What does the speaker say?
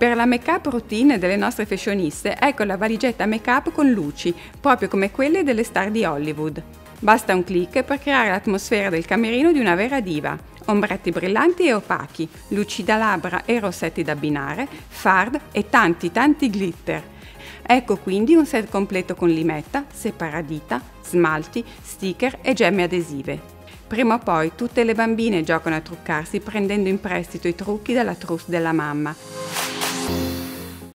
Per la make-up routine delle nostre fashioniste, ecco la valigetta make-up con luci, proprio come quelle delle star di Hollywood. Basta un clic per creare l'atmosfera del camerino di una vera diva. Ombretti brillanti e opachi, luci da labbra e rossetti da abbinare, fard e tanti tanti glitter. Ecco quindi un set completo con limetta, separadita, smalti, sticker e gemme adesive. Prima o poi tutte le bambine giocano a truccarsi prendendo in prestito i trucchi dalla trousse della mamma.